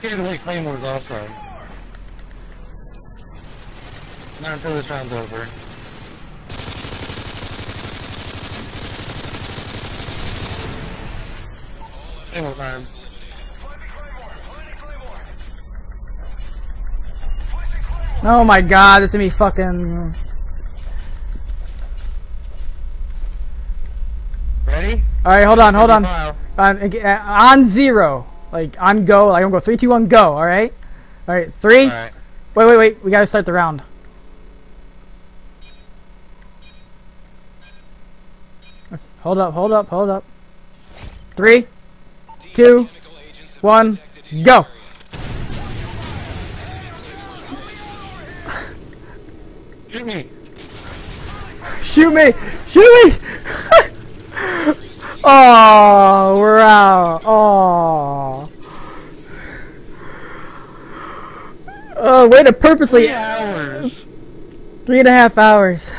Scared away claymores also. Not until this round's over. Claymore time. Oh my god, this is gonna be fucking... Ready? Alright, hold on, hold on. On, uh, on zero. Like, on go. Like, I'm gonna go three, two, one, go, alright? Alright, three. Alright. Wait, wait, wait. We gotta start the round. Hold up, hold up, hold up. Three, two, one, go! Shoot me! Shoot me! Shoot me! oh, we're out. Oh. Oh, way to purposely Three hours! three and a half hours.